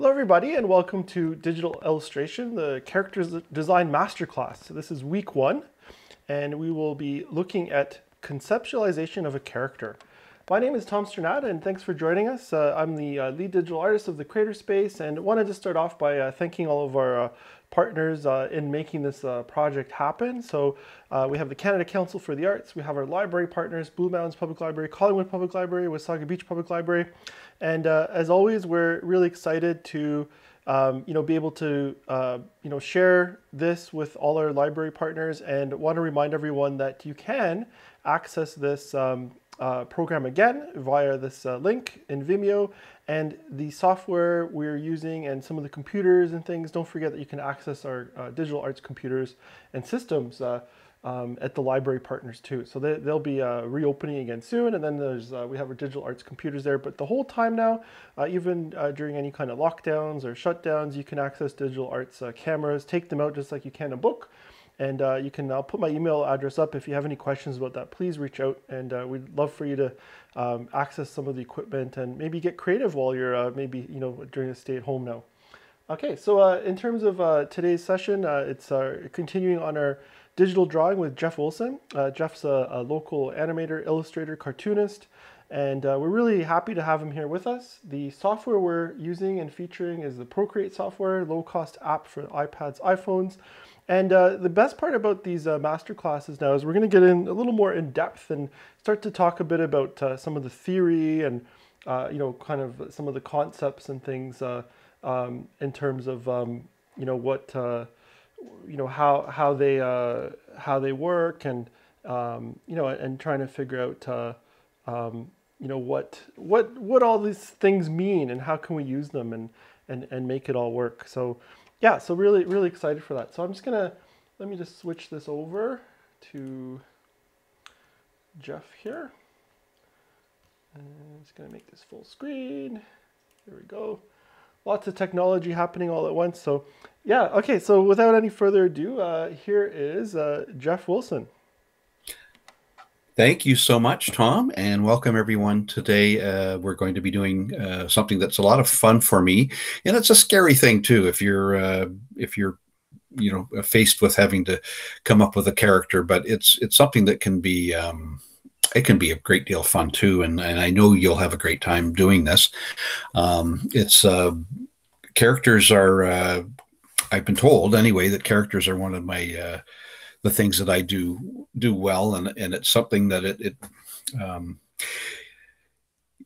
Hello everybody and welcome to Digital Illustration, the Characters Design Masterclass. So this is week one and we will be looking at conceptualization of a character. My name is Tom Sternad and thanks for joining us. Uh, I'm the uh, lead digital artist of the Creator Space and wanted to start off by uh, thanking all of our uh, partners uh, in making this uh, project happen. So we have the Canada Council for the Arts, we have our library partners, Blue Mountains Public Library, Collingwood Public Library, Wasaga Beach Public Library, and uh, as always, we're really excited to um, you know, be able to uh, you know, share this with all our library partners and want to remind everyone that you can access this um, uh, program again via this uh, link in Vimeo and the software we're using and some of the computers and things. Don't forget that you can access our uh, digital arts computers and systems uh, um, at the library partners too. So they, will be uh, reopening again soon. And then there's uh, we have our digital arts computers there. But the whole time now, uh, even uh, during any kind of lockdowns or shutdowns, you can access digital arts uh, cameras, take them out just like you can a book. And uh, you can, I'll put my email address up. If you have any questions about that, please reach out. And we'd love for you to um, access some of the equipment and maybe get creative while you're maybe, you know, during a stay at home now. Okay, so in terms of today's session, it's continuing on our digital drawing with Jeff Wilson. Uh, Jeff's a, a, local animator, illustrator, cartoonist, and uh, we're really happy to have him here with us. The software we're using and featuring is the Procreate software, low-cost app for iPads, iPhones. And uh, the best part about these uh, master classes now is we're going to get in a little more in depth and start to talk a bit about uh, some of the theory and uh, you know kind of some of the concepts and things uh, um, in terms of um, you know what you know how how they uh, how they work and um, you know and trying to figure out uh, um, you know what what what all these things mean and how can we use them and and and make it all work. So yeah so really really excited for that. So I'm just gonna let me just switch this over to Jeff here. And I'm just gonna make this full screen. Here we go lots of technology happening all at once. So yeah, okay, so without any further ado, uh, here is uh, Jeff Wilson. Thank you so much, Tom, and welcome everyone. Today, uh, we're going to be doing uh, something that's a lot of fun for me, and it's a scary thing too. If you're uh, if you're you know faced with having to come up with a character, but it's it's something that can be um, it can be a great deal of fun too, and, and I know you'll have a great time doing this. Um, it's uh, characters are uh, I've been told anyway that characters are one of my uh, the things that I do do well, and and it's something that it, it um,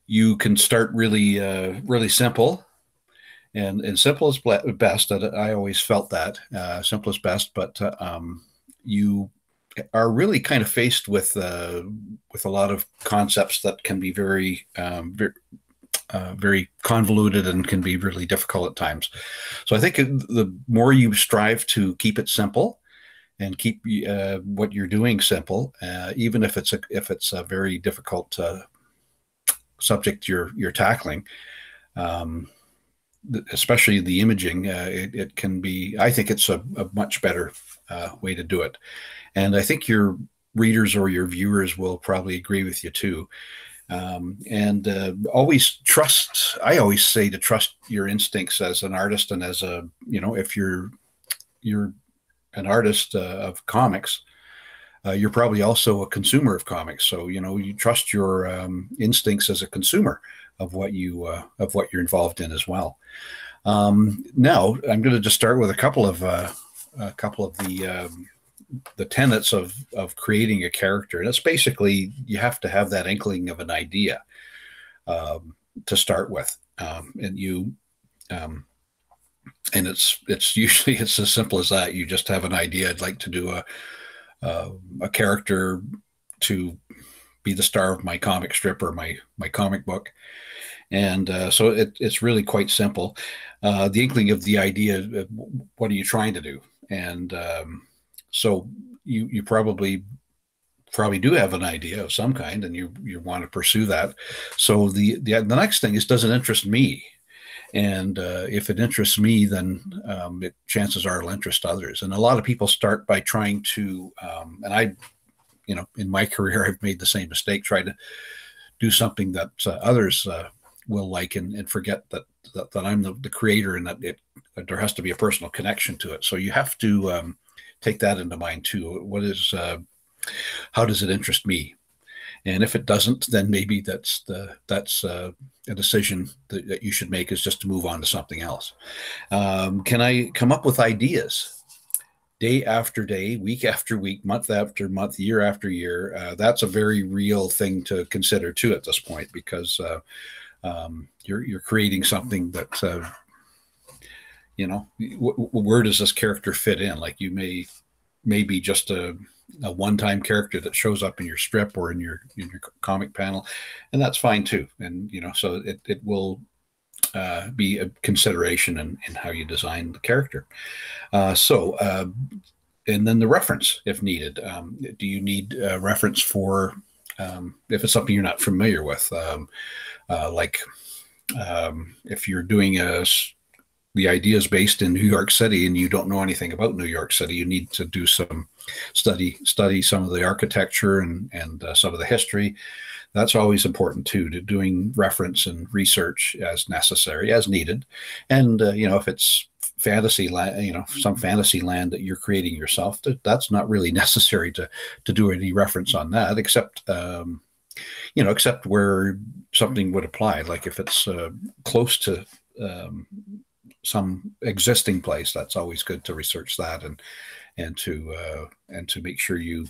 you can start really uh, really simple. And, and simple is best. I always felt that uh, simple is best, but uh, um, you are really kind of faced with uh, with a lot of concepts that can be very um, very, uh, very convoluted and can be really difficult at times. So I think the more you strive to keep it simple and keep uh, what you're doing simple, uh, even if it's a if it's a very difficult uh, subject you're you're tackling. Um, especially the imaging, uh, it, it, can be. I think it's a, a much better way to do it. And I think your readers or your viewers will probably agree with you too. Um, and uh, always trust, I always say to trust your instincts as an artist and as a, you know, if you're, you're an artist uh, of comics, uh, you're probably also a consumer of comics. So, you know, you trust your um, instincts as a consumer of what you, uh, of what you're involved in as well. Um, now I'm going to just start with a couple of, uh, a couple of the, um, the tenets of of creating a character. And it's basically you have to have that inkling of an idea um, to start with, um, and you. Um, and it's it's usually it's as simple as that. You just have an idea. I'd like to do a uh, a character to be the star of my comic strip or my my comic book, and uh, so it, it's really quite simple. Uh, the inkling of the idea. What are you trying to do? And um, so you you probably probably do have an idea of some kind and you you want to pursue that. So the the, the next thing is does it interest me? And uh, if it interests me then um, it, chances are it'll interest others. And a lot of people start by trying to um, and i you know in my career i've made the same mistake try to do something that uh, others uh, will like and, and forget that, that, that I'm the, the creator and that it there has to be a personal connection to it. So you have to um, take that into mind too. What is uh, how does it interest me? And if it doesn't, then maybe that's the that's uh, a decision that, that, you should make is just to move on to something else. Um, can I come up with ideas day after day, week after week, month after month, year after year? Uh, that's a very real thing to consider too at this point because uh, um, you're you're creating something that uh, you know where does this character fit in? Like you may maybe just a a one-time character that shows up in your strip or in your in your comic panel, and that's fine too. And you know, so it it will uh, be a consideration in, in how you design the character. Uh, so, uh, and then the reference if needed. Um, do you need a reference for um, if it's something you're not familiar with, um, uh, like um, if you're doing a the idea is based in New York City and you don't know anything about New York City, you need to do some study study some of the architecture and and uh, some of the history. That's always important too, to doing reference and research as necessary, as needed. And uh, you know, if it's fantasy land, you know, some fantasy land that you're creating yourself, that, that's not really necessary to to do any reference on that, except um, you know, except where something would apply, like if it's uh, close to um, some existing place, that's always good to research that and and to uh, and to make sure you,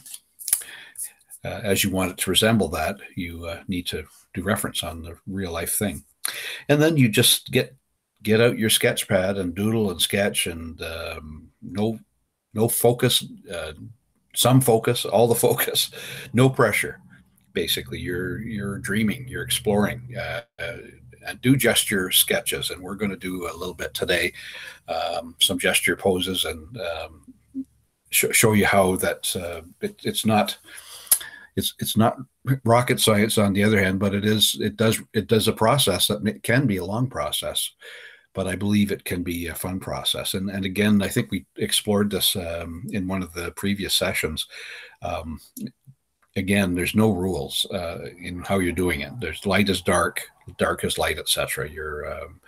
uh, as you want it to resemble that, you uh, need to do reference on the real life thing, and then you just get get out your sketch pad and doodle and sketch and um, no no focus, uh, some focus, all the focus, no pressure. Basically, you're you're dreaming, you're exploring uh, uh, and do gesture sketches. And we're going to do a little bit today, um, some gesture poses and um, sh- show you how that uh, it, it's not it's it's not rocket science on the other hand, but it is it does it does a process that can be a long process, but I believe it can be a fun process. And and again, I think we explored this um, in one of the previous sessions. Um, again, there's no rules uh, in how you're doing it. There's light is dark, dark is light, etc. You're, um,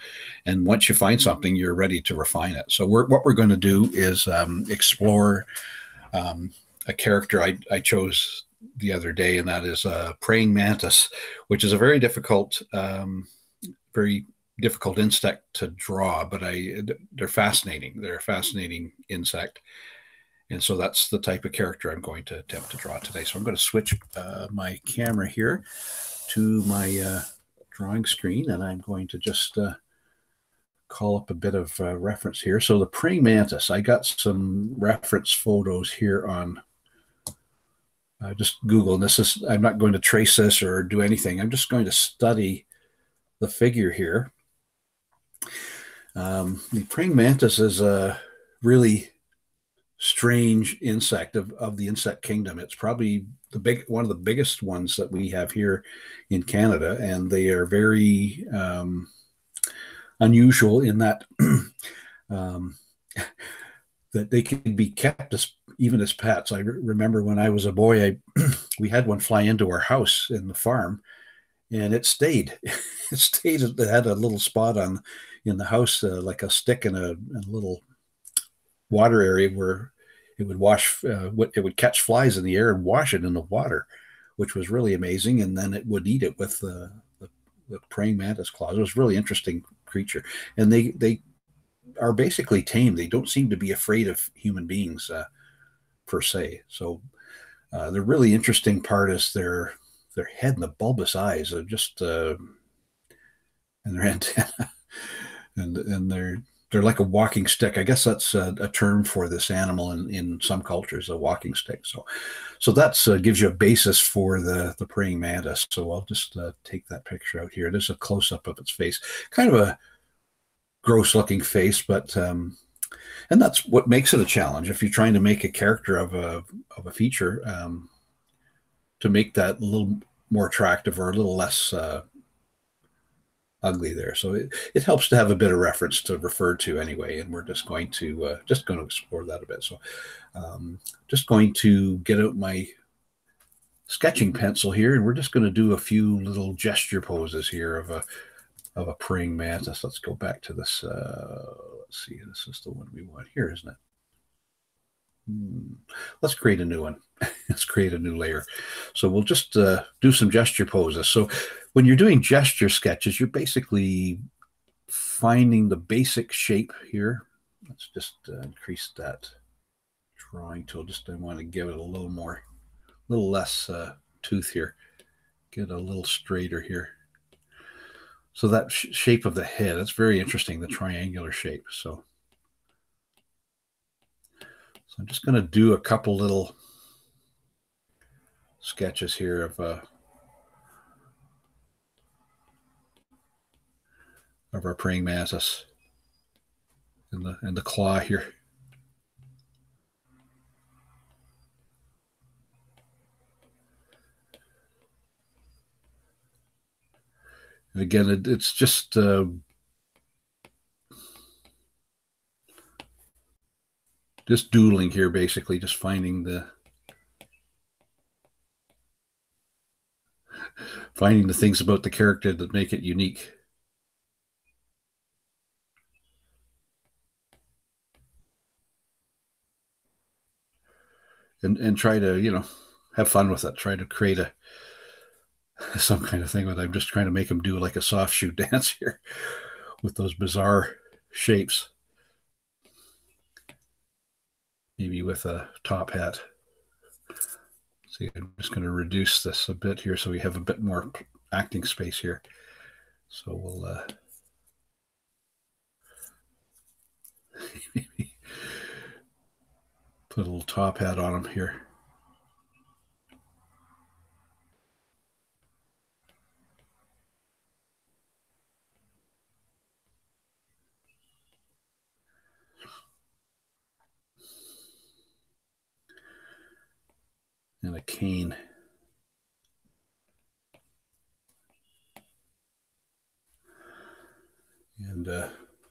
and once you find something, you're ready to refine it. So we're, what we're going to do is um, explore um, a character I, I chose the other day, and that is a praying mantis, which is a very difficult, um, very difficult insect to draw, but I they're fascinating. They're a fascinating insect. And so that's the type of character I'm going to attempt to draw today. So I'm going to switch uh, my camera here to my uh, drawing screen and I'm going to just uh, call up a bit of uh, reference here. So the praying mantis, I got some reference photos here on just Google. And this is, I'm not going to trace this or do anything. I'm just going to study the figure here. Um, the praying mantis is a really strange insect of, of the insect kingdom. It's probably the big one of the biggest ones that we have here in Canada, and they are very um, unusual in that um, that they can be kept as even as pets. I re- remember when I was a boy, I we had one fly into our house in the farm, and it stayed. it stayed. It had a little spot on in the house, uh, like a stick and a, in a little water area where it would wash uh, it would catch flies in the air and wash it in the water which was really amazing. And then it would eat it with the, the, the praying mantis claws. It was a really interesting creature. And they they are basically tame. They don't seem to be afraid of human beings uh, per se. So uh, the really interesting part is their their head and the bulbous eyes are just uh, and their antenna and and their they're like a walking stick. I guess that's a, a, term for this animal in, in some cultures, a walking stick. So, so that uh, gives you a basis for the the praying mantis. So I'll just uh, take that picture out here. There's a close up of its face, kind of a gross looking face, but um, and that's what makes it a challenge. If you're trying to make a character of a of a feature, um, to make that a little more attractive or a little less uh, ugly there. So it, it helps to have a bit of reference to refer to anyway. And we're just going to uh, just going to explore that a bit. So um, just going to get out my sketching pencil here, and we're just going to do a few little gesture poses here of a of a praying mantis. Let's go back to this. Uh, let's see. This is the one we want here, isn't it? Let's create a new one. Let's create a new layer. So we'll just uh, do some gesture poses. So when you're doing gesture sketches, you're basically finding the basic shape here. Let's just uh, increase that drawing tool. Just I want to give it a little more, a little less uh, tooth here. Get a little straighter here. So that sh shape of the head, that's very interesting, the triangular shape. So, so I'm just going to do a couple little sketches here of uh, of our praying mantis and the and the claw here. And again, it, it's just uh, just doodling here, basically, just finding the finding the things about the character that make it unique. And and try to, you know, have fun with it. Try to create a some kind of thing with I'm just trying to make him do like a soft shoe dance here with those bizarre shapes. Maybe with a top hat. See, I'm just going to reduce this a bit here so we have a bit more acting space here. So we'll uh, put a little top hat on him here. And a cane. And uh,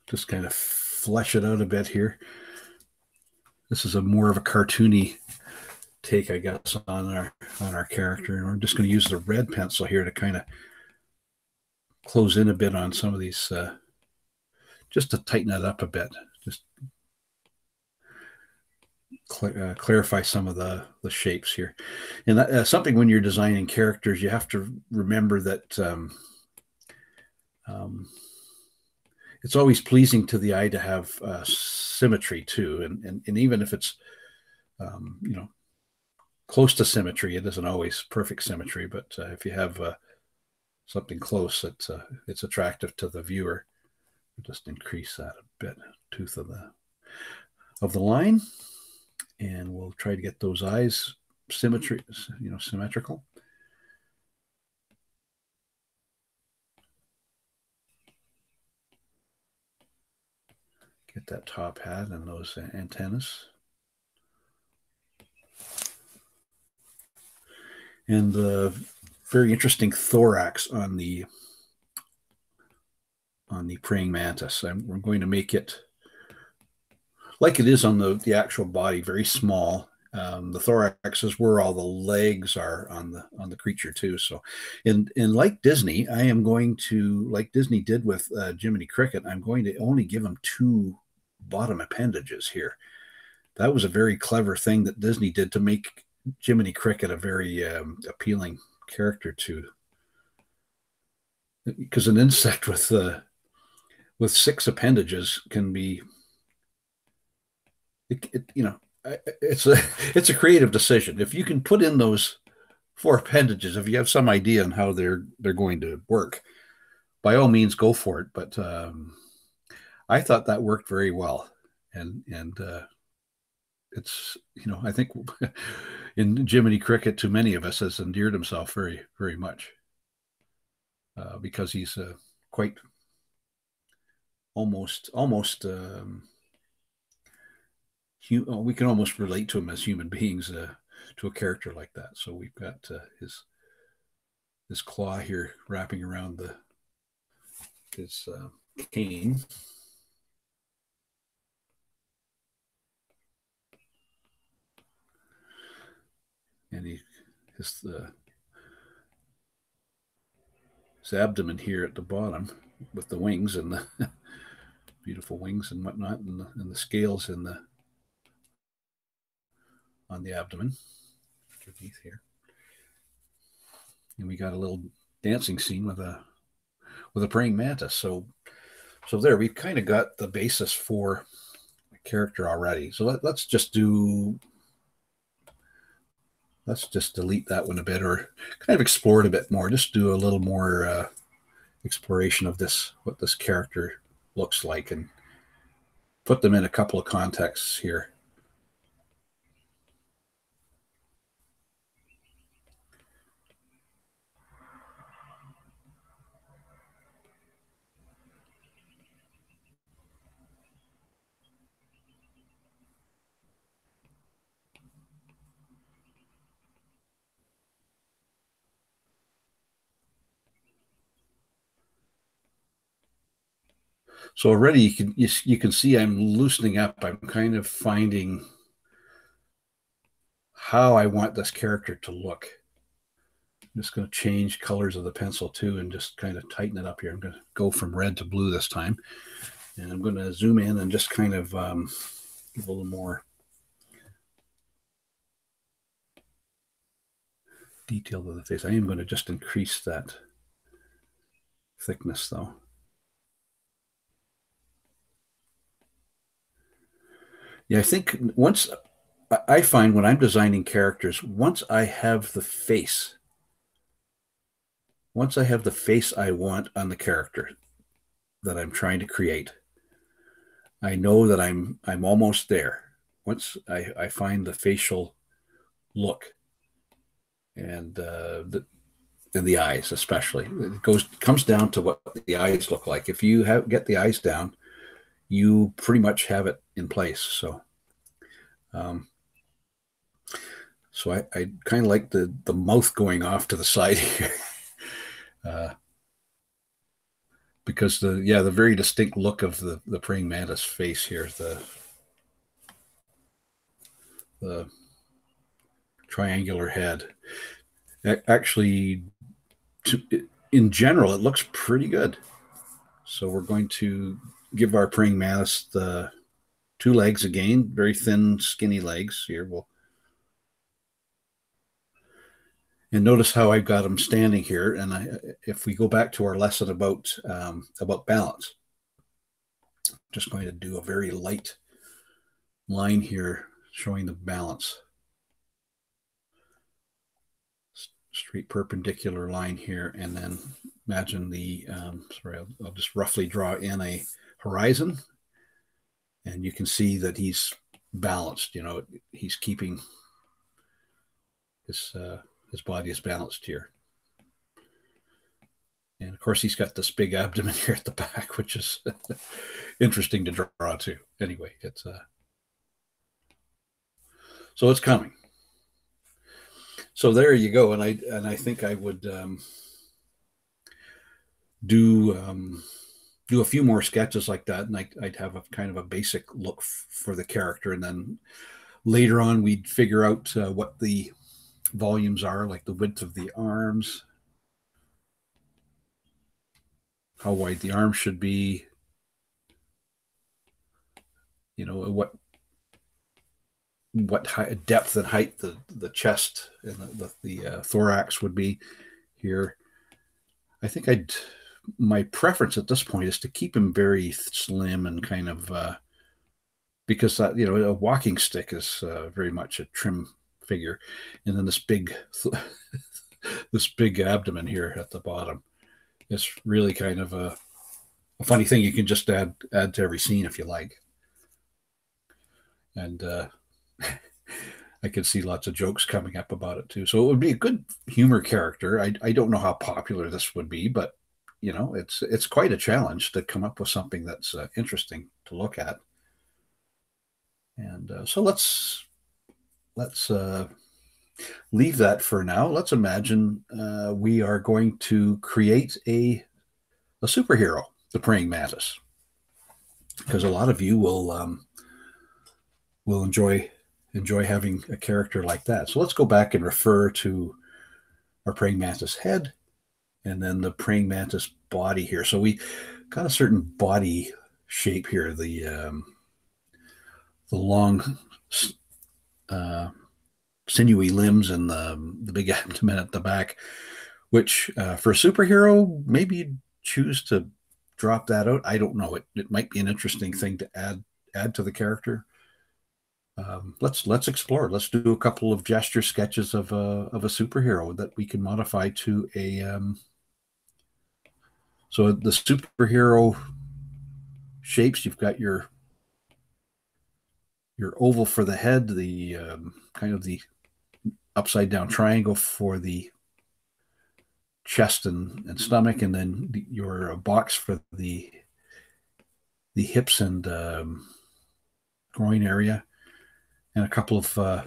just kind of flesh it out a bit here. This is a more of a cartoony take, I guess, on our on our character. And we're just going to use the red pencil here to kind of close in a bit on some of these, uh, just to tighten it up a bit. Cl uh, clarify some of the the shapes here. And that, uh, something when you're designing characters you have to remember that um, um, it's always pleasing to the eye to have uh, symmetry too. And, and and even if it's um, you know close to symmetry it isn't always perfect symmetry but uh, if you have uh, something close it's uh, it's attractive to the viewer. Just increase that a bit tooth of the of the line and we'll try to get those eyes symmetry, you know, symmetrical. Get that top hat and those antennas. And the very interesting thorax on the on the praying mantis. I'm, we're going to make it like it is on the, the actual body, very small. Um, the thorax is where all the legs are on the on the creature too. So, and and like Disney, I am going to like Disney did with uh, Jiminy Cricket. I'm going to only give him two bottom appendages here. That was a very clever thing that Disney did to make Jiminy Cricket a very um, appealing character to. Because an insect with uh, with six appendages can be it, it, you know, it's a it's a creative decision. If you can put in those four appendages, if you have some idea on how they're they're going to work, by all means go for it. But um, I thought that worked very well, and and uh, it's you know I think in Jiminy Cricket, to many of us, has endeared himself very very much uh, because he's uh, quite almost almost. Um, we can almost relate to him as human beings uh, to a character like that. So we've got uh, his his claw here wrapping around the his uh, cane. And he his uh, his abdomen here at the bottom with the wings and the beautiful wings and whatnot, and the, and the scales and the on the abdomen underneath here. And we got a little dancing scene with a with a praying mantis. So so there we've kind of got the basis for a character already. So let, let's just do let's just delete that one a bit or kind of explore it a bit more. Just do a little more uh, exploration of this, what this character looks like and put them in a couple of contexts here. So already you can you, you can see I'm loosening up. I'm kind of finding how I want this character to look. I'm just going to change colors of the pencil too and just kind of tighten it up here. I'm going to go from red to blue this time. And I'm going to zoom in and just kind of um, give a little more detail to the face. I am going to just increase that thickness though. Yeah, I think once I find when I'm designing characters, once I have the face, once I have the face I want on the character that I'm trying to create, I know that I'm I'm almost there. Once I, I find the facial look and uh, the and the eyes especially, it goes comes down to what the eyes look like. If you have get the eyes down, you pretty much have it in place. So, um, so I, I kind of like the the mouth going off to the side here, uh, because the yeah the very distinct look of the the praying mantis face here the the triangular head actually to, in general it looks pretty good so we're going to give our praying mantis the two legs again, very thin, skinny legs here. We'll and notice how I've got them standing here. And I, if we go back to our lesson about um, about balance, I'm just going to do a very light line here showing the balance. Straight perpendicular line here, and then imagine the um, sorry, I'll, I'll just roughly draw in a horizon and you can see that he's balanced. You know, he's keeping his uh, his body is balanced here. And of course, he's got this big abdomen here at the back, which is interesting to draw too. Anyway, it's uh, so it's coming. So there you go, and I and I think I would um, do um, do a few more sketches like that, and I, would have a kind of a basic look for the character, and then later on we'd figure out uh, what the volumes are, like the width of the arms, how wide the arm should be, you know what what high, depth and height the the chest and the the, the uh, thorax would be here. I think I'd my preference at this point is to keep him very slim and kind of uh, because uh, you know a walking stick is uh, very much a trim figure, and then this big this big abdomen here at the bottom is really kind of a, a, funny thing. You can just add add to every scene if you like, and uh, I can see lots of jokes coming up about it too. So it would be a good humor character. I I don't know how popular this would be, but you know, it's it's quite a challenge to come up with something that's uh, interesting to look at. And uh, so let's let's uh, leave that for now. Let's imagine uh, we are going to create a a superhero, the praying mantis, because a lot of you will um, will enjoy enjoy having a character like that. So let's go back and refer to our praying mantis head and then the praying mantis body here. So we got a certain body shape here. The um, the long, uh, sinewy limbs and the the big abdomen at the back, which uh, for a superhero maybe you'd choose to drop that out. I don't know. It it might be an interesting thing to add add to the character. Um, let's let's explore. Let's do a couple of gesture sketches of a of a superhero that we can modify to a. Um, so the superhero shapes. You've got your your oval for the head, the um, kind of the upside down triangle for the chest and, and stomach, and then your box for the the hips and um, groin area, and a couple of uh,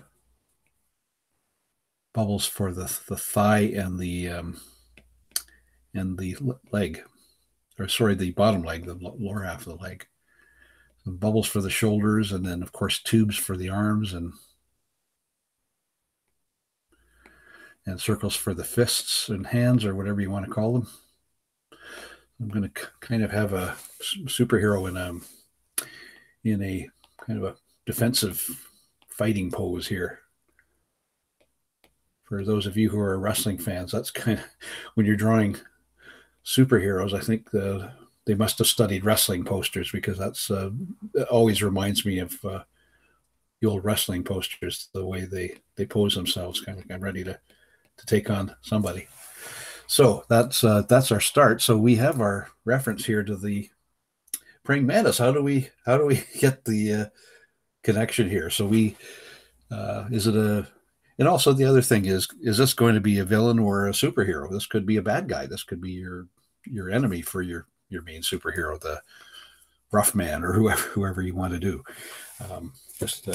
bubbles for the the thigh and the um, and the leg, or sorry, the bottom leg, the lower half of the leg. Some bubbles for the shoulders, and then of course tubes for the arms and and circles for the fists and hands or whatever you want to call them. I'm going to kind of have a superhero in a in a kind of a defensive fighting pose here. For those of you who are wrestling fans, that's kind of when you're drawing superheroes. I think the they must have studied wrestling posters because that's uh, always reminds me of uh, the old wrestling posters, the way they they pose themselves, kind of like I'm ready to to take on somebody. So that's uh, that's our start. So we have our reference here to the praying mantis. How do we how do we get the uh, connection here? So we uh, is it a and also the other thing is is this going to be a villain or a superhero? This could be a bad guy. This could be your your enemy for your your main superhero, the rough man or whoever whoever you want to do. Um, just to,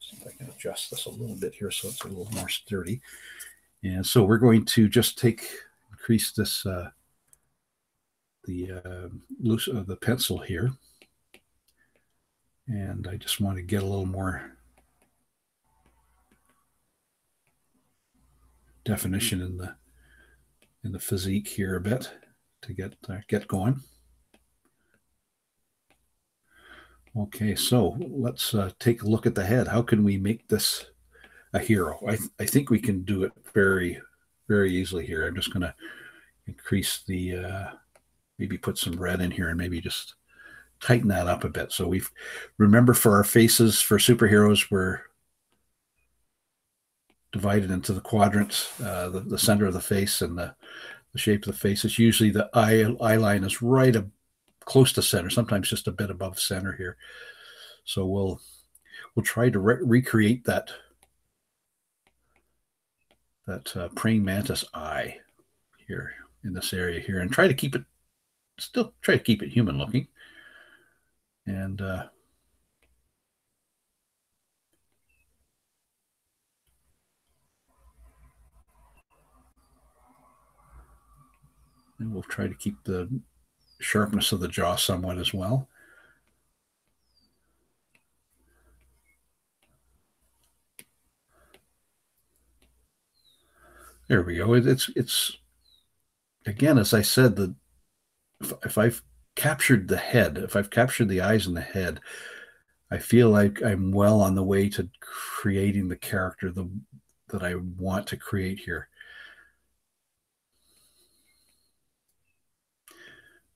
see if I can adjust this a little bit here so it's a little more sturdy. And so we're going to just take, increase this, uh, the uh, loose uh, the pencil here. And I just want to get a little more definition in the in the physique here a bit to get uh, get going. Okay, so let's uh, take a look at the head. How can we make this a hero. I, th- I think we can do it very, very easily here. I'm just going to increase the, uh, maybe put some red in here and maybe just tighten that up a bit. So we've, remember for our faces, for superheroes, we're divided into the quadrants, uh, the, the center of the face and the, the shape of the face. It's usually the eye, eye line is right up close to center, sometimes just a bit above center here. So we'll, we'll try to re- recreate that that uh, praying mantis eye here in this area here and try to keep it still try to keep it human looking and uh, and we'll try to keep the sharpness of the jaw somewhat as well There we go. It's it's again, as I said, the if, if I've captured the head, if I've captured the eyes and the head, I feel like I'm well on the way to creating the character the, that I want to create here.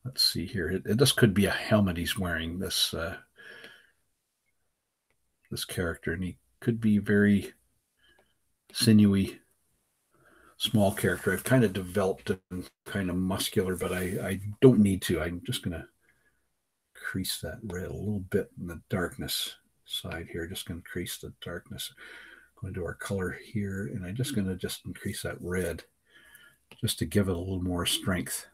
Let's see here. This could be a helmet he's wearing. This uh, this character, and he could be very sinewy small character. I've kind of developed him kind of muscular, but I, I don't need to. I'm just going to crease that red a little bit in the darkness side here. Just going to increase the darkness. Going to our color here, and I'm just going to just increase that red just to give it a little more strength.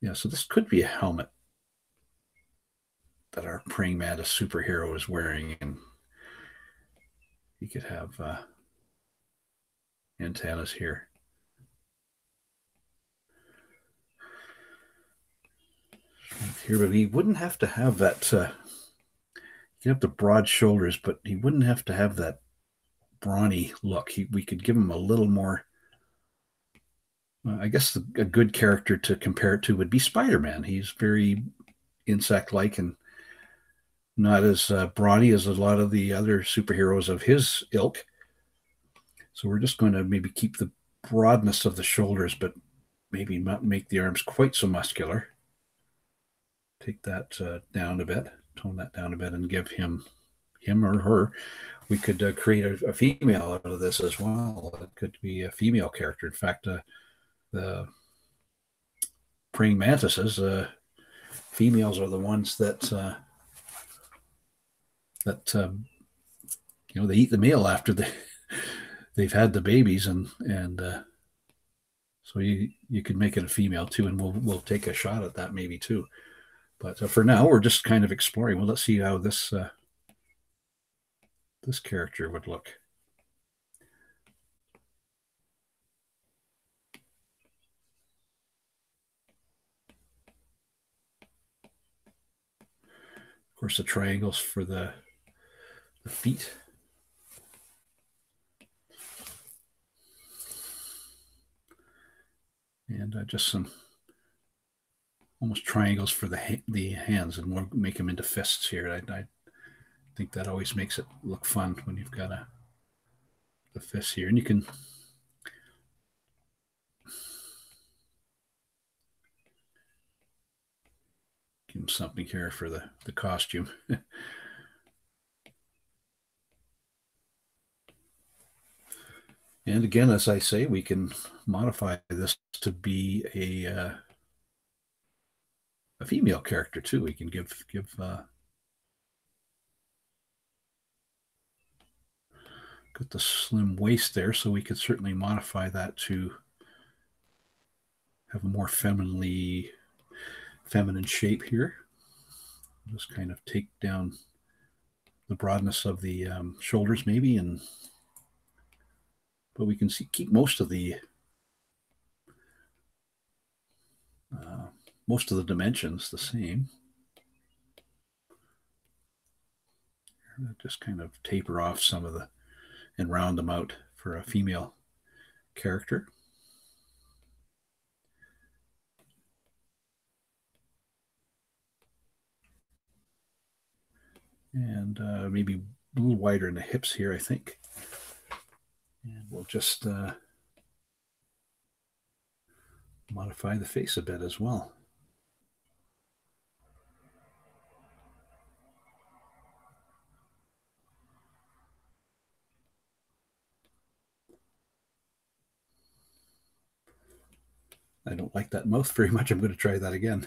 Yeah, so this could be a helmet that our praying mantis superhero is wearing, and he could have uh, antennas here. Here, but he wouldn't have to have that. Uh, he'd have the broad shoulders, but he wouldn't have to have that brawny look. He, we could give him a little more I guess the, a good character to compare it to would be Spider-Man. He's very insect-like and not as uh, brawny as a lot of the other superheroes of his ilk. So we're just going to maybe keep the broadness of the shoulders, but maybe not make the arms quite so muscular. Take that uh, down a bit, tone that down a bit, and give him, him or her, we could uh, create a, a, female out of this as well. It could be a female character. In fact, uh, the praying mantises, uh, females are the ones that uh, that um, you know they eat the male after they they've had the babies and and uh, so you you could make it a female too and we'll we'll take a shot at that maybe too. But uh, for now we're just kind of exploring. Well let's see how this uh, this character would look of course the triangles for the the feet. And uh, just some almost triangles for the ha the hands, and we'll make them into fists here. I, I, think that always makes it look fun when you've got a the fists here, and you can give them something here for the the costume. And again, as I say, we can modify this to be a uh, a female character too. We can give give uh, got the slim waist there, so we could certainly modify that to have a more femininely feminine shape here. Just kind of take down the broadness of the um, shoulders maybe and but we can see keep most of the uh, most of the dimensions the same. Just kind of taper off some of the and round them out for a female character. And uh, maybe a little wider in the hips here, I think. And we'll just uh, modify the face a bit as well. I don't like that mouth very much. I'm going to try that again.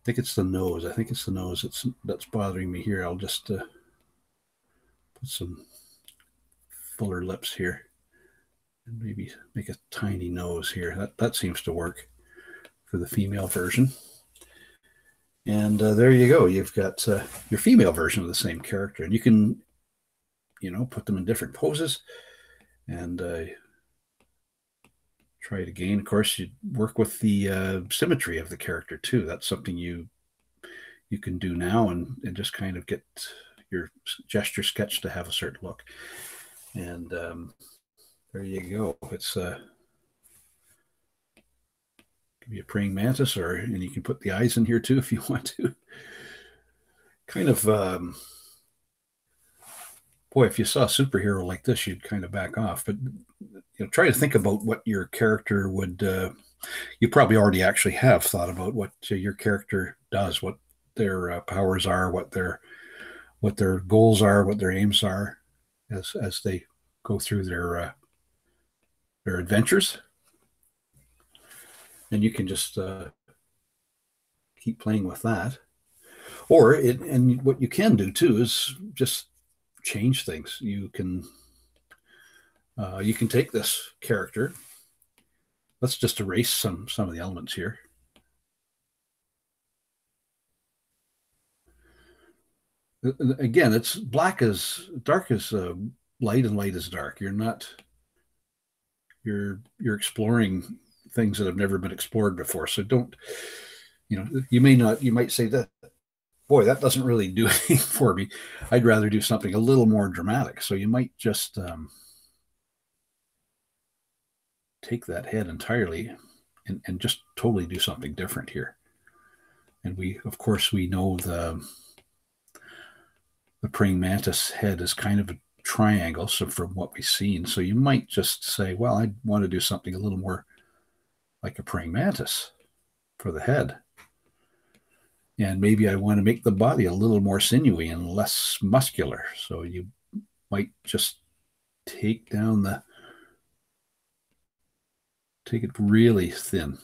I think it's the nose. I think it's the nose that's that's bothering me here. I'll just uh, put some fuller lips here. And maybe make a tiny nose here. That, that seems to work for the female version. And uh, there you go. You've got uh, your female version of the same character. And you can, you know, put them in different poses and uh, try it again. Of course, you work with the uh, symmetry of the character too. That's something you you can do now and, and just kind of get your gesture sketch to have a certain look. And um, there you go. It's uh, could be a praying mantis, or and you can put the eyes in here too if you want to. kind of, um, boy, if you saw a superhero like this, you'd kind of back off. But you know, try to think about what your character would. Uh, you probably already actually have thought about what uh, your character does, what their uh, powers are, what their what their goals are, what their aims are as as they go through their uh, their adventures, and you can just uh, keep playing with that. Or it, and what you can do too is just change things. You can uh, you can take this character. Let's just erase some some of the elements here. again, it's black as dark as uh, light and light is dark. You're not you're you're exploring things that have never been explored before. So don't you know you may not you might say that boy that doesn't really do anything for me. I'd rather do something a little more dramatic. So you might just um, take that head entirely and, and just totally do something different here. And we, of course, we know the the praying mantis head is kind of a triangle. So from what we've seen, so you might just say, well, I want to do something a little more like a praying mantis for the head. And maybe I want to make the body a little more sinewy and less muscular. So you might just take down the take it really thin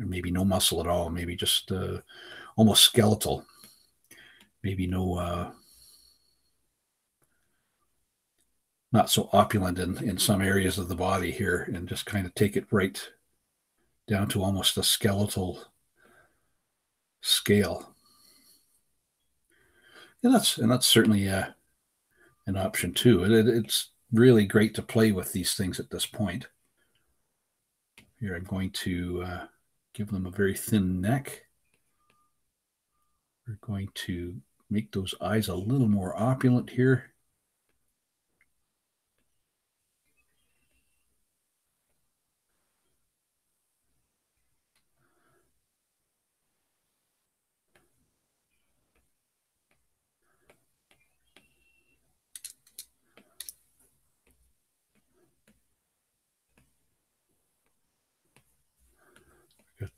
maybe no muscle at all maybe just uh, almost skeletal maybe no uh, not so opulent in, in some areas of the body here and just kind of take it right down to almost a skeletal scale and that's and that's certainly uh, an option too it, it's really great to play with these things at this point here I'm going to uh, give them a very thin neck. We're going to make those eyes a little more opulent here.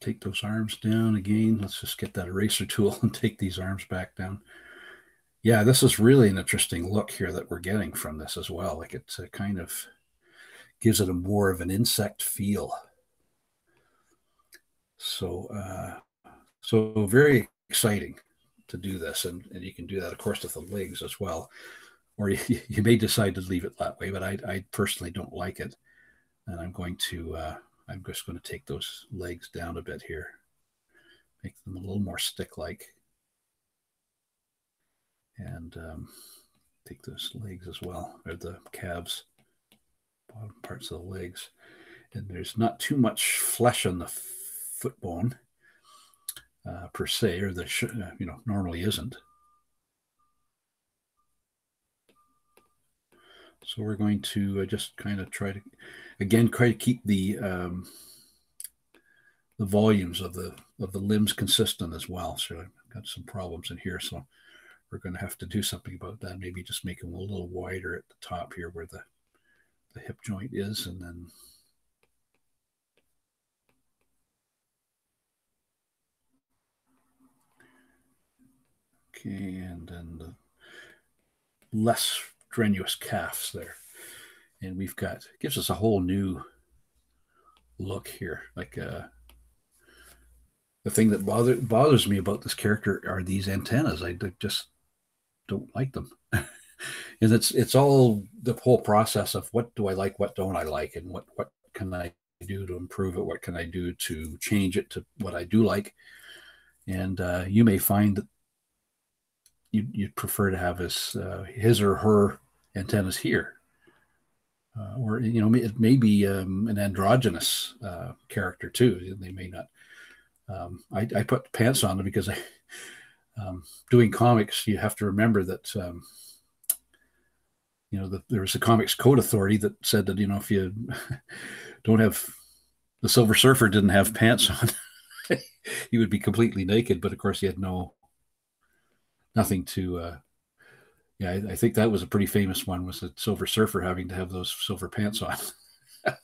Take those arms down again. Let's just get that eraser tool and take these arms back down. Yeah, this is really an interesting look here that we're getting from this as well. Like it uh, kind of gives it a more of an insect feel. So, uh, so very exciting to do this. And, and you can do that, of course, with the legs as well. Or you, you may decide to leave it that way, but I, I personally don't like it. And I'm going to uh, I'm just going to take those legs down a bit here, make them a little more stick-like. And um, take those legs as well, or the calves, bottom parts of the legs. And there's not too much flesh on the foot bone uh, per se, or the uh, you know normally isn't. So we're going to uh, just kind of try to, again, try to keep the um, the volumes of the of the limbs consistent as well. So I've got some problems in here, so we're going to have to do something about that. Maybe just make them a little wider at the top here where the the hip joint is, and then. Okay, and then the less strenuous calves there. And we've got, gives us a whole new look here. Like uh, the thing that bother, bothers me about this character are these antennas. I just don't like them. and it's it's all the whole process of what do I like, what don't I like, and what what can I do to improve it, what can I do to change it to what I do like. And uh, you may find that you'd, you'd prefer to have his uh, his or her antennas here. Uh, or you know it may be um, an androgynous uh, character too. They may not. Um, I, I, put pants on them because I, um, doing comics, you have to remember that um, you know the, there was a comics code authority that said that you know if you don't have the Silver Surfer didn't have pants on, he would be completely naked. But of course, he had no nothing to uh, yeah, I, I, think that was a pretty famous one. Was the Silver Surfer having to have those silver pants on?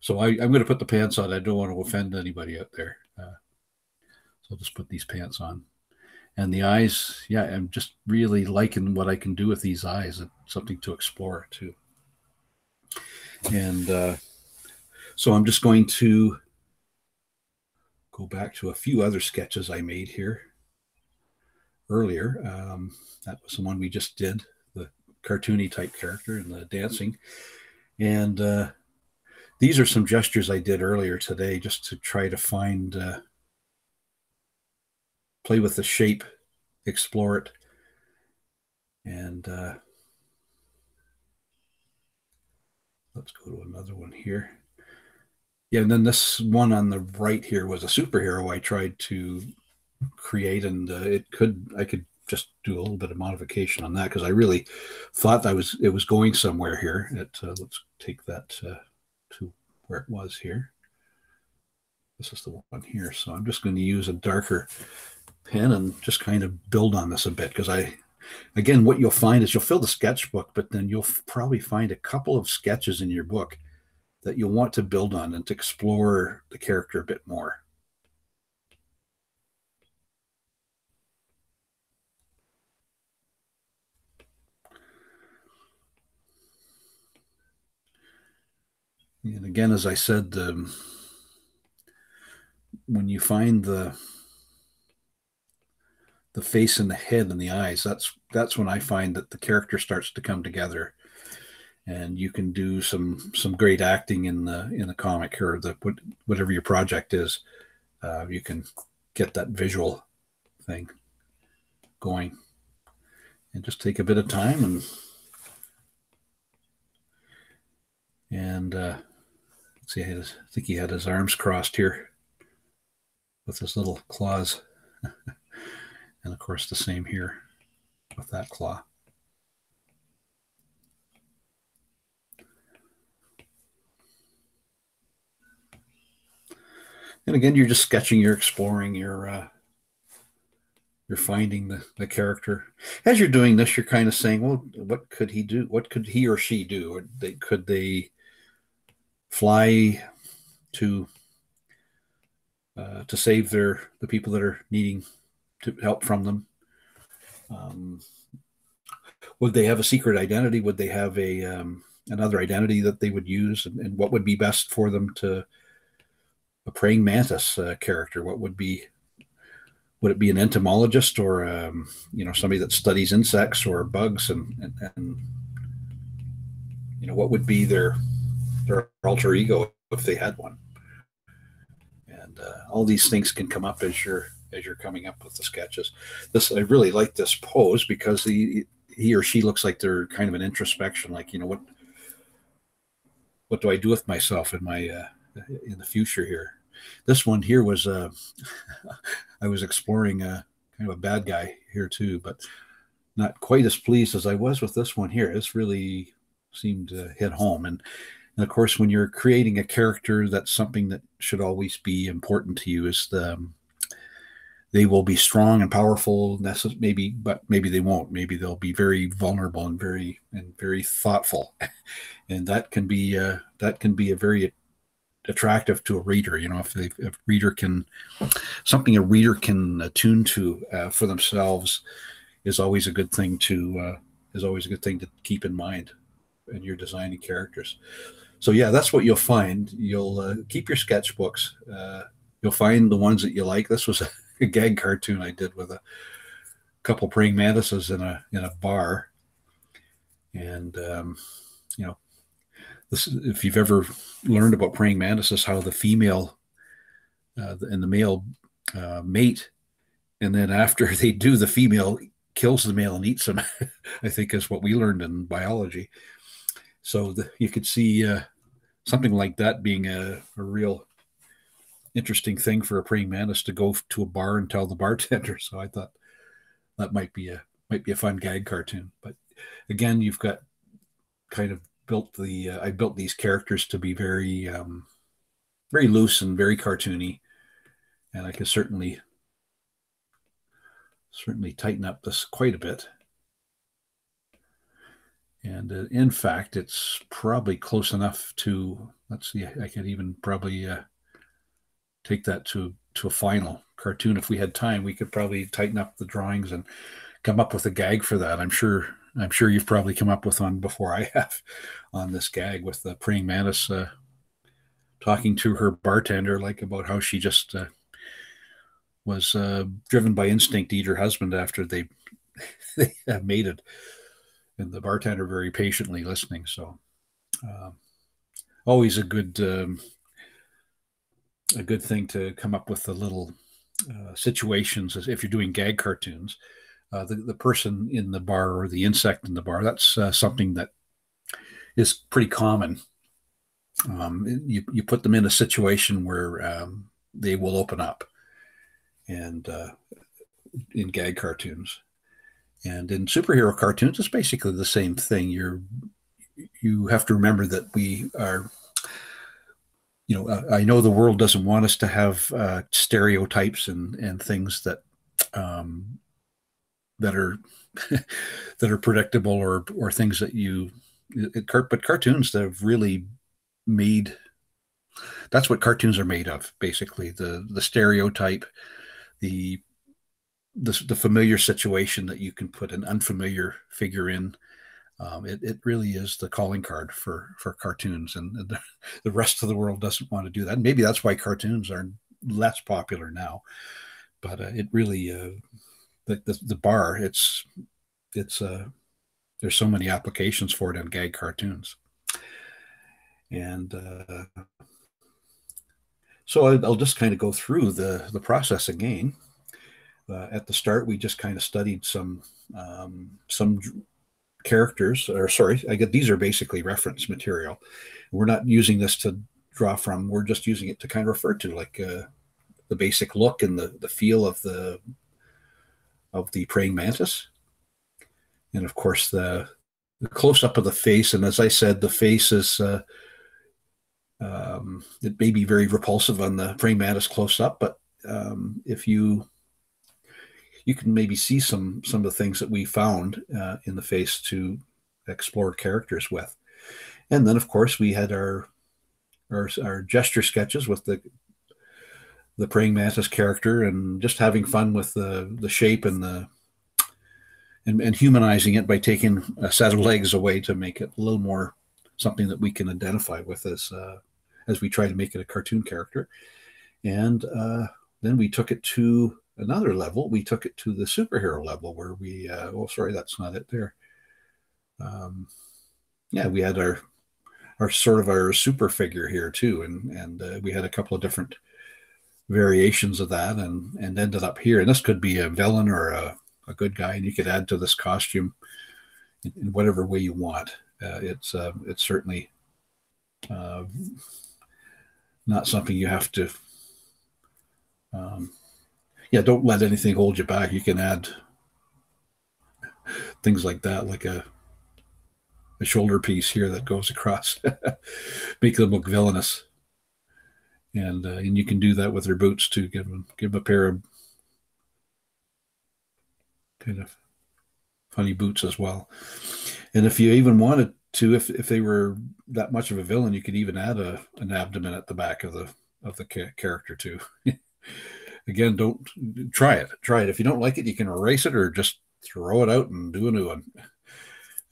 so I, am going to put the pants on. I don't want to offend anybody out there, uh, so I'll just put these pants on. And the eyes, yeah, I'm just really liking what I can do with these eyes. It's something to explore too. And uh, so I'm just going to go back to a few other sketches I made here earlier. Um, that was the one we just did, the cartoony type character and the dancing. And uh, these are some gestures I did earlier today just to try to find, uh, play with the shape, explore it. And uh, let's go to another one here. Yeah, and then this one on the right here was a superhero I tried to create, and uh, it could I could just do a little bit of modification on that because I really thought that was it was going somewhere here. It, uh, let's take that uh, to where it was here. This is the one here. So I'm just going to use a darker pen and just kind of build on this a bit because I, again, what you'll find is you'll fill the sketchbook, but then you'll probably find a couple of sketches in your book that you'll want to build on and to explore the character a bit more. And again, as I said, um, when you find the the face and the head and the eyes, that's that's when I find that the character starts to come together, and you can do some some great acting in the in the comic or the whatever your project is. Uh, you can get that visual thing going, and just take a bit of time and and uh, see, I, think he had his arms crossed here with his little claws. and of course, the same here with that claw. And again, you're just sketching, you're exploring, you're uh, you're finding the, the character. As you're doing this, you're kind of saying, well, what could he do? What could he or she do? Or they, could they fly to uh, to save their the people that are needing to help from them. Um, would they have a secret identity? Would they have a um, another identity that they would use, and, and, what would be best for them to a praying mantis uh, character? What would be would it be an entomologist or um, you know somebody that studies insects or bugs and, and, and you know what would be their their alter ego if they had one. And uh, all these things can come up as you're as you're coming up with the sketches. This I really like this pose because he he or she looks like they're kind of an introspection, like you know what what do I do with myself in my uh, in the future here. This one here was uh, I was exploring a kind of a bad guy here too, but not quite as pleased as I was with this one here. This really seemed to hit home, and and of course, when you're creating a character, that's something that should always be important to you is the um, they will be strong and powerful, maybe, but maybe they won't. Maybe they'll be very vulnerable and very and very thoughtful, and that can be uh, that can be a very attractive to a reader. You know, if, they, if a reader can something a reader can attune to uh, for themselves is always a good thing to uh, is always a good thing to keep in mind when you're designing characters so yeah, that's what you'll find. You'll uh, keep your sketchbooks. Uh, you'll find the ones that you like. This was a, a gag cartoon I did with a couple praying mantises in a in a bar, and um, you know, this if you've ever learned about praying mantises, how the female uh, and the male uh, mate, and then after they do, the female kills the male and eats him. I think is what we learned in biology. So the, you could see uh, something like that being a, a, real interesting thing for a praying mantis to go to a bar and tell the bartender. So I thought that might be a might be a fun gag cartoon. But again, you've got kind of built the uh, I built these characters to be very um, very loose and very cartoony, and I could certainly certainly tighten up this quite a bit. And uh, in fact, it's probably close enough to, let's see, I could even probably uh, take that to, to a final cartoon. If we had time, we could probably tighten up the drawings and come up with a gag for that. I'm sure, I'm sure you've probably come up with one before I have on this gag with the praying mantis uh, talking to her bartender, like about how she just uh, was uh, driven by instinct to eat her husband after they, they mated and the bartender very patiently listening. So, uh, always a good um, a good thing to come up with the little uh, situations if you're doing gag cartoons. Uh, the, the person in the bar or the insect in the bar, that's uh, something that is pretty common. Um, you, you put them in a situation where um, they will open up and uh, in gag cartoons. And in superhero cartoons, it's basically the same thing. You're you have to remember that we are you know, I know the world doesn't want us to have uh, stereotypes and and things that um, that are that are predictable or or things that you it, but cartoons that have really made that's what cartoons are made of basically the the stereotype the the, the familiar situation that you can put an unfamiliar figure in. Um, it, it really is the calling card for for cartoons and the, the rest of the world doesn't want to do that. Maybe that's why cartoons are less popular now but uh, it really uh, the, the, the bar it's it's uh there's so many applications for it in gag cartoons. And uh, so I, will just kind of go through the the process again uh, at the start we just kind of studied some um, some characters or sorry i get these are basically reference material. We're not using this to draw from we're just using it to kind of refer to like uh, the basic look and the the feel of the of the praying mantis. And of course the the close up of the face and as i said the face is uh, um, it may be very repulsive on the praying mantis close up but um, if you you can maybe see some some of the things that we found uh, in the face to explore characters with. And then of course we had our our, our gesture sketches with the the praying mantis character and just having fun with the the shape and the and, and humanizing it by taking a set of legs away to make it a little more something that we can identify with as uh, as we try to make it a cartoon character. And uh, then we took it to another level we took it to the superhero level where we uh, oh sorry that's not it there. Um, yeah we had our our sort of our super figure here too and and uh, we had a couple of different variations of that and and ended up here. And this could be a villain or a, a good guy and you could add to this costume in, in whatever way you want. Uh, it's uh, it's certainly uh, not something you have to um, yeah don't let anything hold you back you can add things like that like a a shoulder piece here that goes across make them look villainous and uh, and you can do that with their boots too. Give them give them a pair of kind of funny boots as well. And if you even wanted to, if if they were that much of a villain, you could even add a an abdomen at the back of the of the ca- character too. Again, don't try it. Try it. If you don't like it, you can erase it or just throw it out and do a new one.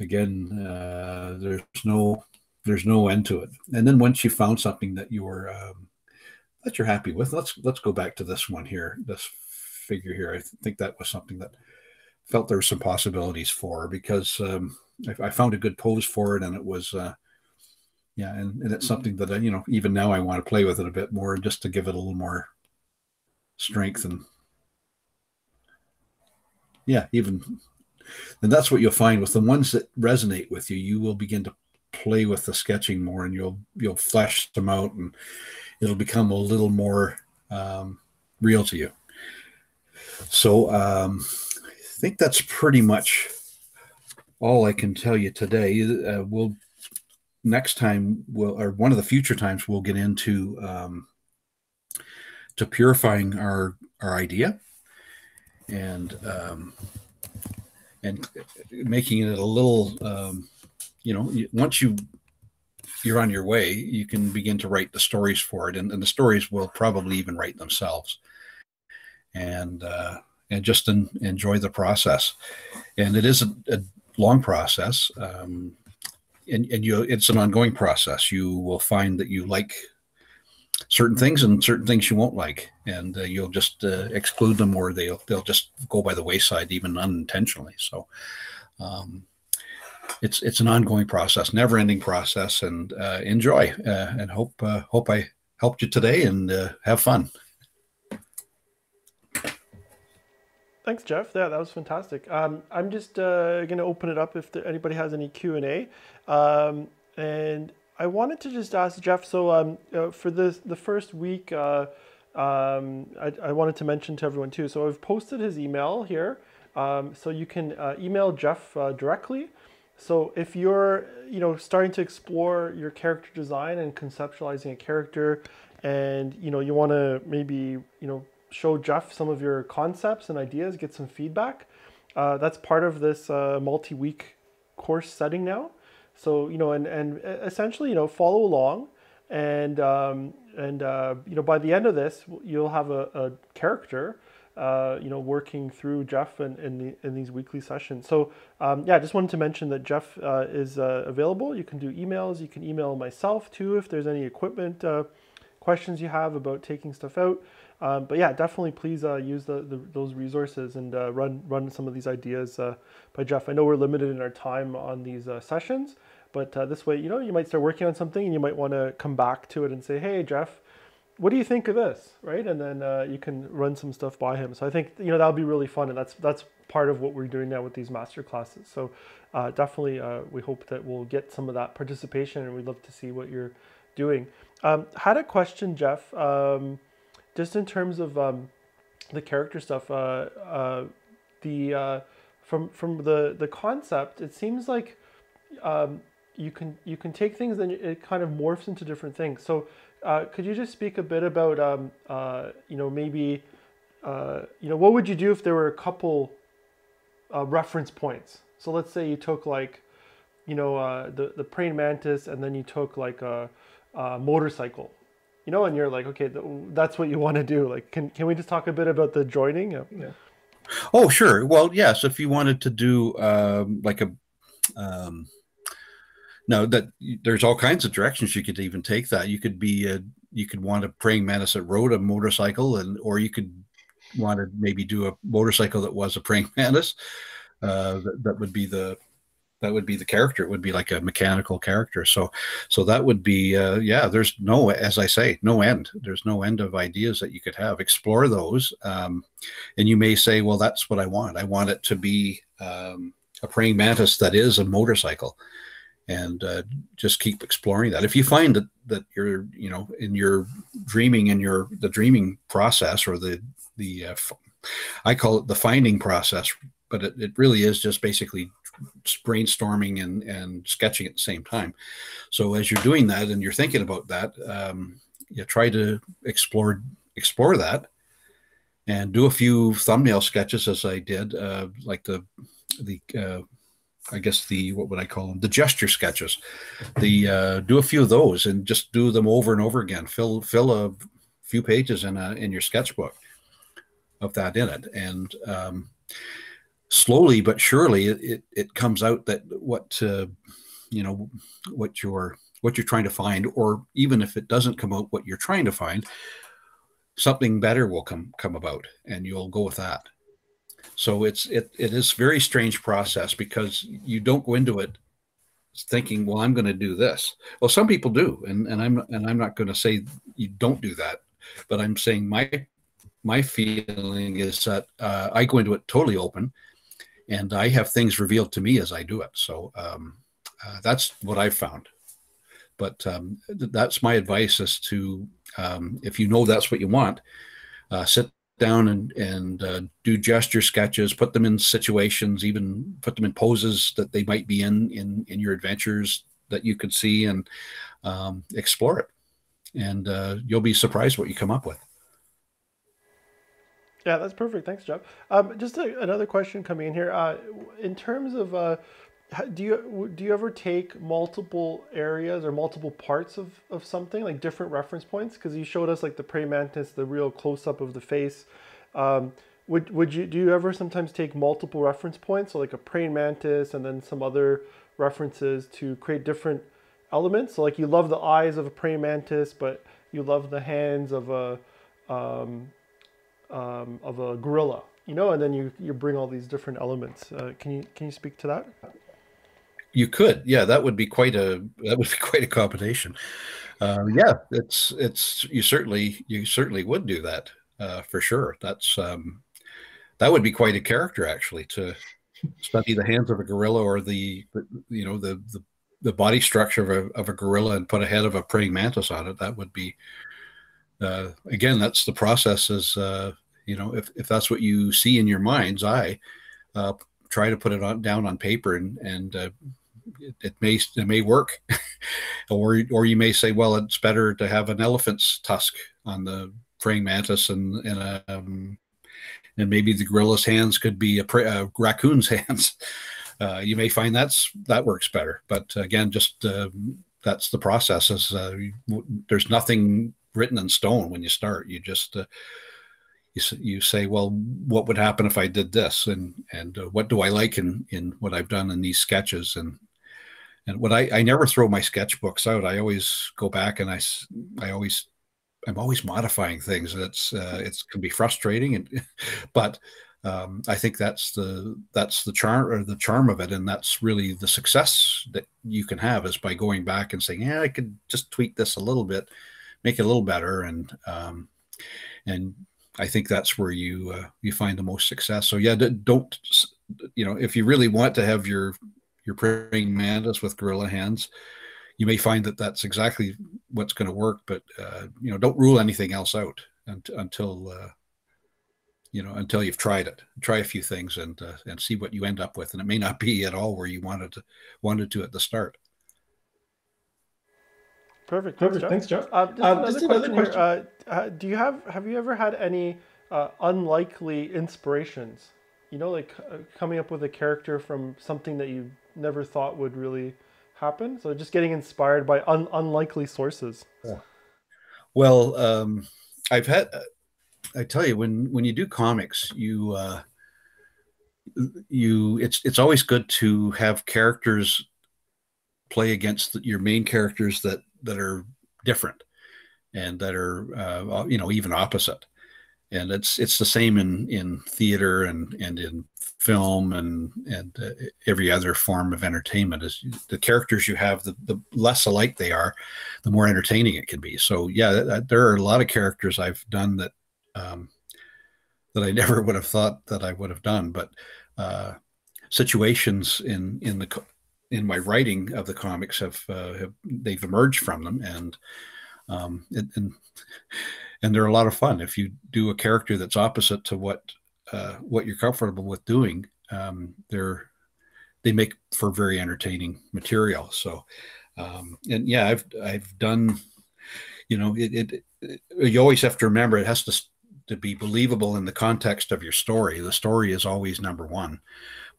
Again, uh, there's no there's no end to it. And then once you found something that you're um, that you're happy with. Let's let's go back to this one here, this figure here. I think that was something that felt there were some possibilities for because um, I, I, found a good pose for it, and it was uh, yeah, and, and it's something that I, you know even now I want to play with it a bit more just to give it a little more strength and yeah, even and that's what you'll find with the ones that resonate with you. You will begin to play with the sketching more, and you'll you'll flesh them out and it'll become a little more um, real to you. So um, I think that's pretty much all I can tell you today. Uh, we'll next time, we'll or one of the future times, we'll get into um, to purifying our our idea and um, and making it a little um, you know once you you're on your way, you can begin to write the stories for it, and, and the stories will probably even write themselves, and uh, and just en- enjoy the process. And it is a, a long process, um, and and you it's an ongoing process. You will find that you like certain things and certain things you won't like, and uh, you'll just uh, exclude them, or they'll they'll just go by the wayside, even unintentionally. So. Um, it's it's an ongoing process, never ending process, and uh, enjoy uh, and hope uh, hope I helped you today and uh, have fun. Thanks, Jeff. Yeah, that was fantastic. Um, I'm just uh, going to open it up if there, anybody has any Q and A, um, and I wanted to just ask Jeff. So um, uh, for this the first week, um, I, I, wanted to mention to everyone too. So I've posted his email here, um, so you can email Jeff directly So if you're, you know, starting to explore your character design and conceptualizing a character, and you know you want to maybe you know show Jeff some of your concepts and ideas, get some feedback. Uh, that's part of this uh, multi-week course setting now. So you know, and and essentially, you know, follow along, and um, and uh, you know, by the end of this, you'll have a, a character uh, you know, working through Jeff in, in, the, in these weekly sessions. So um, yeah, I just wanted to mention that Jeff uh, is uh, available. You can do emails. You can email myself too if there's any equipment uh, questions you have about taking stuff out. Um, but yeah, definitely please uh, use the, the, those resources and uh, run run some of these ideas by Jeff. I know we're limited in our time on these sessions, but this way, you know, you might start working on something and you might want to come back to it and say, hey, Jeff, what do you think of this? Right? And then uh, you can run some stuff by him. So i think you know that'll be really fun and that's that's part of what we're doing now with these master classes. So uh, definitely uh, we hope that we'll get some of that participation and we'd love to see what you're doing. Um, had a question jeff um, just in terms of um, the character stuff uh, uh, the uh, from from the the concept it seems like um, you can you can take things and it kind of morphs into different things so uh, could you just speak a bit about, um, uh, you know, maybe, uh, you know, what would you do if there were a couple uh, reference points? So let's say you took like, you know, uh, the, the praying mantis and then you took like a, a motorcycle, you know, and you're like, okay, that's what you want to do. Like, can, can we just talk a bit about the joining? Yeah. Oh, sure. Well, yes, if you wanted to do um, like a, um, no, that there's all kinds of directions you could even take that. You could be a, you could want a praying mantis that rode a motorcycle, and or you could want to maybe do a motorcycle that was a praying mantis. Uh, that, that would be the that would be the character. It would be like a mechanical character. So, so that would be uh, yeah. There's no, as I say, no end. There's no end of ideas that you could have. Explore those, um, and you may say, well, that's what I want. I want it to be um, a praying mantis that is a motorcycle and uh, just keep exploring that. If you find that that you're you know in your dreaming in your the dreaming process or the the uh, I call it the finding process, but it, it really is just basically brainstorming and and sketching at the same time. So as you're doing that and you're thinking about that, um, you try to explore explore that and do a few thumbnail sketches as I did, uh, like the the uh, I guess the what would I call them? The gesture sketches. The uh, do a few of those and just do them over and over again. Fill fill a few pages in a, in your sketchbook of that in it, and um, slowly but surely it, it, it comes out that what uh, you know what you're what you're trying to find, or even if it doesn't come out what you're trying to find, something better will come come about, and you'll go with that. So it's it it is very strange process because you don't go into it thinking, well, I'm going to do this. Well, some people do, and and I'm and I'm not going to say you don't do that, but I'm saying my my feeling is that uh, I go into it totally open, and I have things revealed to me as I do it. So um, uh, that's what I've found. But um, that's my advice: is to um, if you know that's what you want, uh, sit down and and uh, do gesture sketches, put them in situations, even put them in poses that they might be in in in your adventures that you could see and um, explore it, and uh, you'll be surprised what you come up with. Yeah, that's perfect. Thanks, Jeff. Um, just a, another question coming in here. Uh, in terms of uh, do you do you ever take multiple areas or multiple parts of, of something like different reference points? Because you showed us like the praying mantis the real close-up of the face. Um, would, would you do you ever sometimes take multiple reference points so like a praying mantis and then some other references to create different elements? So like you love the eyes of a praying mantis but you love the hands of a um, um, of a gorilla you know? And then you you bring all these different elements. Uh, can you can you speak to that you could, yeah, that would be quite a that would be quite a combination. Uh, yeah, it's it's you certainly you certainly would do that uh, for sure. That's um, that would be quite a character actually to study the hands of a gorilla or the, you know the, the the body structure of a, of a gorilla and put a head of a praying mantis on it. That would be uh, again that's the process is uh, you know if, if that's what you see in your mind's eye uh, try to put it on down on paper and and uh, it, it, may it may work, or or you may say, well, it's better to have an elephant's tusk on the praying mantis, and and um, and maybe the gorilla's hands could be a, a raccoon's hands. Uh, you may find that's that works better, but again, just uh, that's the process. Is uh, there's nothing written in stone when you start. You just uh, you, you say, well, what would happen if I did this, and and uh, what do I like in in what I've done in these sketches, and and what I I never throw my sketchbooks out. I always go back and I I always I'm always modifying things. It's uh, it's can be frustrating, and but um, I think that's the that's the charm or the charm of it, and that's really the success that you can have is by going back and saying, yeah, I could just tweak this a little bit, make it a little better, and um, and I think that's where you uh, you find the most success. So yeah, don't you know if you really want to have your your praying mantis with gorilla hands, you may find that that's exactly what's going to work. But uh, you know, don't rule anything else out until uh, you know until you've tried it. Try a few things and uh, and see what you end up with, and it may not be at all where you wanted to wanted to at the start. Perfect. Perfect. Thanks, Jeff. Uh, just, um, another, just question another question. Uh, do you have have you ever had any uh, unlikely inspirations? You know, like uh, coming up with a character from something that you never thought would really happen. So just getting inspired by un- unlikely sources. Yeah. Well, um, I've had. Uh, I tell you, when when you do comics, you uh, you it's it's always good to have characters play against your main characters that that are different and that are uh, you know even opposite and it's it's the same in in theater and and in film and and uh, every other form of entertainment is the characters you have the, the less alike they are the more entertaining it can be. So yeah there are a lot of characters i've done that um, that i never would have thought that i would have done but uh, situations in in the in my writing of the comics have, uh, have they've emerged from them and um, and, and, and they're a lot of fun. If you do a character that's opposite to what uh, what you're comfortable with doing um, they're they make for very entertaining material. So um, and yeah I've I've done you know it, it, it you always have to remember it has to to be believable in the context of your story. The story is always number one.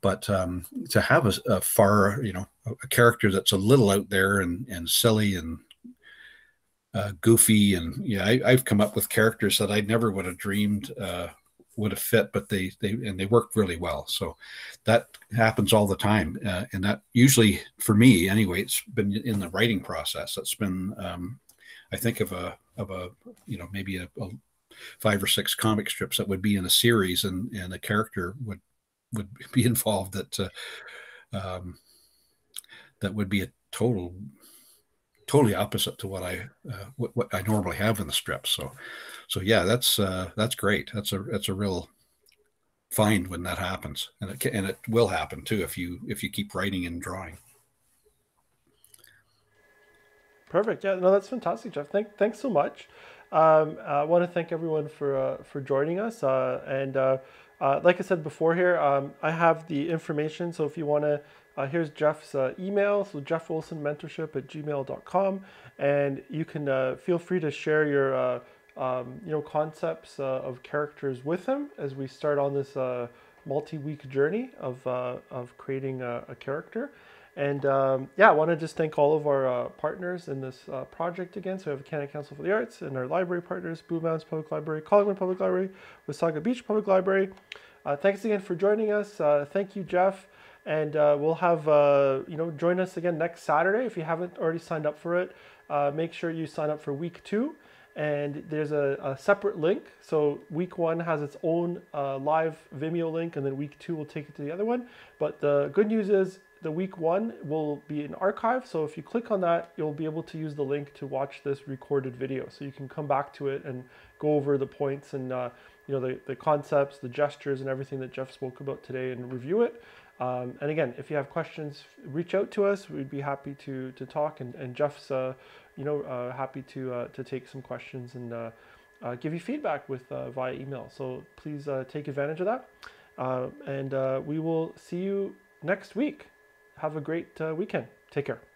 But um, to have a, a, far, you know, a character that's a little out there and, and silly and uh, goofy, and yeah, I, have come up with characters that I never would have dreamed uh, would have fit, but they they and they worked really well. So that happens all the time, uh, and that usually for me anyway, it's been in the writing process. It's been um, I think of a of a you know maybe a, a five or six comic strips that would be in a series, and and a character would would be involved that uh, um, that would be a total totally opposite to what I uh, what, what I normally have in the strips. So so yeah, that's uh, that's great. That's a that's a real find when that happens, and it can, and it will happen too if you if you keep writing and drawing. Perfect. Yeah, no, that's fantastic, Jeff. Thank, thanks so much. Um, I want to thank everyone for uh, for joining us, uh, and uh, uh, like I said before here, um, I have the information. So if you want to, uh, here's Jeff's uh, email. So Jeff Wilson Mentorship at gmail.com. And you can uh, feel free to share your, uh, um, you know, concepts uh, of characters with him as we start on this multi-week journey of, of creating a, a character. And um, yeah, I want to just thank all of our uh, partners in this uh, project again. So we have Canada Council for the Arts and our library partners, Blue Mountains Public Library, Collingwood Public Library, Wasaga Beach Public Library. Uh, thanks again for joining us. Uh, thank you, Jeff. And uh, we'll have, uh, you know, join us again next Saturday. If you haven't already signed up for it, make sure you sign up for week two. And there's a, a separate link. So week one has its own live Vimeo link, and then week two will take it to the other one. But the good news is the week one will be an archive. So if you click on that, you'll be able to use the link to watch this recorded video. So you can come back to it and go over the points and uh, you know the, the concepts, the gestures and everything that Jeff spoke about today and review it. Um, and again, if you have questions, reach out to us. We'd be happy to, to talk and, and Jeff's uh, you know, uh, happy to, uh, to take some questions and uh, uh, give you feedback with via email. So please take advantage of that. and we will see you next week. have a great uh, weekend. Take care.